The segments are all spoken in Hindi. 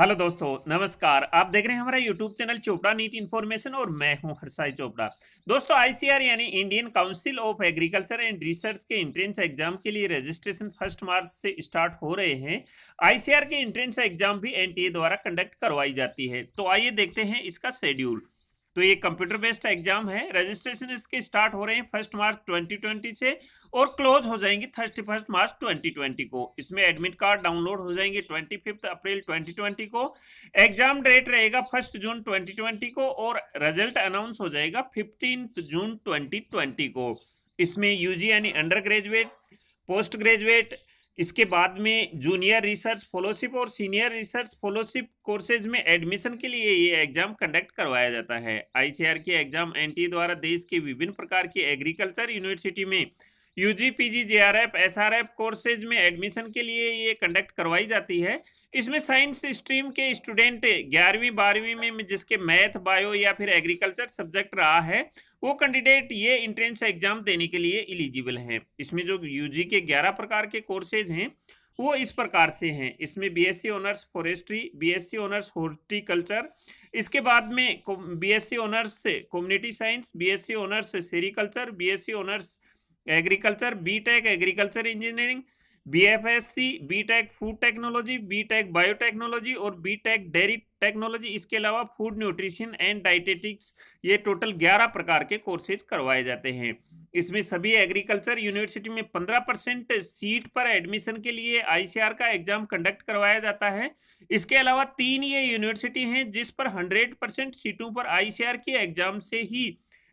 हेलो दोस्तों, नमस्कार। आप देख रहे हैं हमारा YouTube channel Chopra NEET information और मैं हूँ हरसाई चोपड़ा। दोस्तों आईसीआर यानी Indian council of agriculture and research के एंट्रेंस एग्ज़ाम के लिए रजिस्ट्रेशन फ़र्स्ट मार्च से स्टार्ट हो रहे हैं। आईसीआर के एंट्रेंस एग्ज़ाम भी एनटीए द्वारा कंडक्ट करवाई जाती है। तो आइए देखते हैं इसका शेड्यूल तो ये कंप्यूटर बेस्ड एग्ज़ाम है। रजिस्ट्रेशन इसके स्टार्ट हो रहे हैं फ़र्स्ट मार्च 2020 से और क्लोज हो जाएँगे थर्टी फ़र्स्ट मार्च 2020 को। इसमें एडमिट कार्ड डाउनलोड हो जाएँगे ट्वेंटी फिफ्थ अप्रैल 2020 को। एग्ज़ाम डेट रहेगा फ़र्स्ट जून 2020 को और रिज़ल्ट अनाउंस हो जाएगा फिफ्टीन जून 2020 को। इसमें यूजी यानी अंडर ग्रेजुएट पोस्ट ग्रेजुएट इसके बाद में जूनियर रिसर्च फेलोशिप और सीनियर रिसर्च फेलोशिप कोर्सेज में एडमिशन के लिए ये एग्ज़ाम कंडक्ट करवाया जाता है। आईसीआर के एग्ज़ाम एनटी द्वारा देश के विभिन्न प्रकार की एग्रीकल्चर यूनिवर्सिटी में UG PG JRF SRF courses में एडमिशन के लिए ये कंडक्ट करवाई जाती है। इसमें साइंस स्ट्रीम के स्टूडेंट ग्यारहवीं, बारहवीं में जिसके मैथ बायो या फिर एग्रीकल्चर सब्जेक्ट रहा है, वो कैंडिडेट ये इंट्रेंस एग्ज़ाम देने के लिए एलिजिबल हैं। इसमें जो यूजी के ग्यारह प्रकार के कोर्सेज हैं, वो इस प्रकार से हैं। इसमें BSc honours forestry BSc honours horticulture इसके बाद में BSc honours community science BSc honours sericulture BSc honours agriculture BTech agriculture engineering BFSc BTech food technology BTech biotechnology और बीटेक डेयरी टेक्नोलॉजी इसके अलावा फ़ूड न्यूट्रिशन एंड डाइटेटिक्स ये टोटल 11 प्रकार के कोर्सेज करवाए जाते हैं। इसमें सभी एग्रीकल्चर यूनिवर्सिटी में 15 परसेंट सीट पर एडमिशन के लिए आईसीआर का एग्ज़ाम कंडक्ट करवाया जाता है। इसके अलावा तीन ये यूनिवर्सिटी हैं जिस पर 100 परसेंट सीटों पर आईसीआर के एग्ज़ाम से ही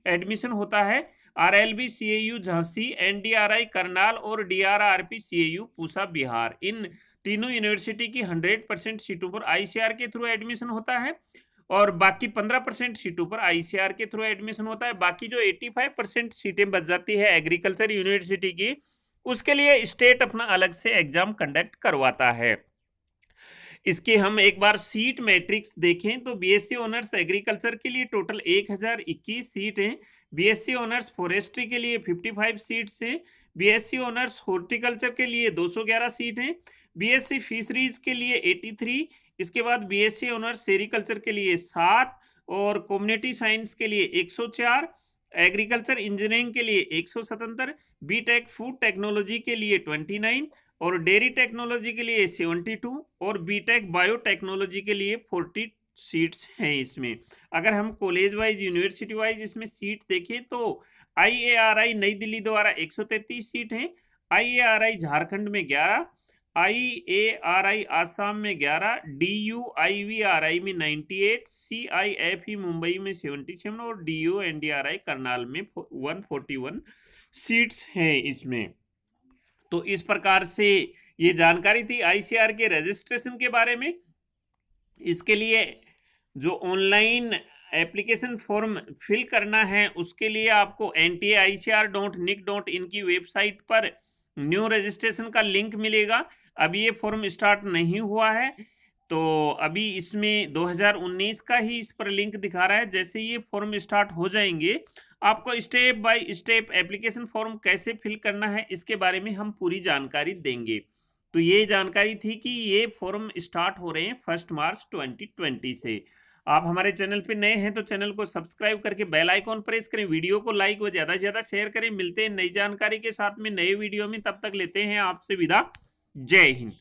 एडमिशन होता है। RLB CAU Jhansi NDRI Karnal और डीआरआरपी सीएयू पूसा बिहार इन तीनों यूनिवर्सिटी की 100 परसेंट सीटों पर आईसीआर के थ्रू एडमिशन होता है और बाकी 15 परसेंट सीटों पर आईसीआर के थ्रू एडमिशन होता है। बाकी जो 85 परसेंट सीटें बच जाती है एग्रीकल्चर यूनिवर्सिटी की, उसके लिए स्टेट अपना अलग से एग्ज़ाम कंडक्ट करवाता है। इसके हम एक बार सीट मैट्रिक्स देखें तो बीएससी ऑनर्स एग्रीकल्चर के लिए टोटल 1021 सीट हैं। बीएससी ऑनर्स फॉरेस्ट्री के लिए 55 सीट्स हैं। बीएससी ऑनर्स हॉर्टिकल्चर के लिए 211 सीट हैं। बीएससी फिशरीज के लिए 83 इसके बाद बीएससी ऑनर्स सेरिकल्चर के लिए सात और कम्युनिटी साइंस के लिए 104 एग्रीकल्चर इंजीनियरिंग के लिए एक सौ सतहत्तर बी टेक फ़ूड टेक्नोलॉजी के लिए ट्वेंटी नाइन और डेयरी टेक्नोलॉजी के लिए सेवेंटी टू और बी टेक बायोटेक्नोलॉजी के लिए फोर्टी सीट्स हैं इसमें। अगर हम कॉलेज वाइज यूनिवर्सिटी वाइज इसमें सीट देखें तो आई ए आर आई नई दिल्ली द्वारा एक सौ तैतीस सीट हैं, आई ए आर आई झारखंड में ग्यारह, आई ए आर आई आसाम में ग्यारह, D U I V R I में ninety eight, C I F E Mumbai में सेवेंटी सेवन और D U N D R I Karnal में वन फोर्टी वन सीट्स हैं इसमें। तो इस प्रकार से ये जानकारी थी आईसीआर के रजिस्ट्रेशन के बारे में। इसके लिए जो ऑनलाइन एप्लीकेशन फॉर्म फिल करना है, उसके लिए आपको N T I C R dot nic dot in की वेबसाइट पर न्यू रजिस्ट्रेशन का लिंक मिलेगा। अभी ये फॉर्म स्टार्ट नहीं हुआ है तो अभी इसमें 2019 का ही इस पर लिंक दिखा रहा है। जैसे ये फॉर्म स्टार्ट हो जाएँगे, आपको step by step application form कैसे फिल करना है, इसके बारे में हम पूरी जानकारी देंगे। तो ये जानकारी थी कि ये फॉर्म स्टार्ट हो रहे हैं फ़र्स्ट मार्च 2020 से। आप हमारे चैनल पे नए हैं तो चैनल को सब्सक्राइब करके बेल आइकॉन प्रेस करें, वीडियो को लाइक व ज़्यादा से ज़्यादा शेयर करें। मिलते हैं नई जानकारी के साथ में, नए वीडियो में। तब तक लेते हैं आपसे विदा। जय हिंद।